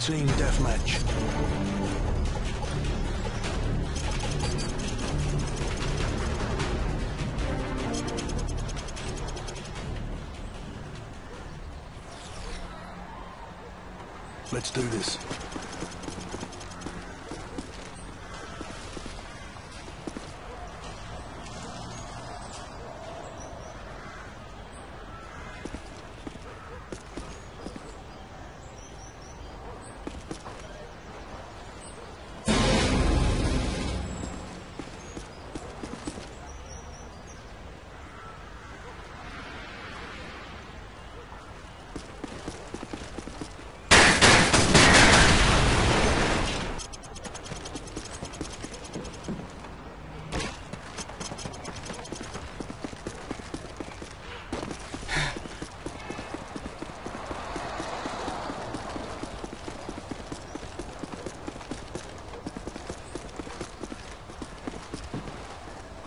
Team deathmatch. Let's do this.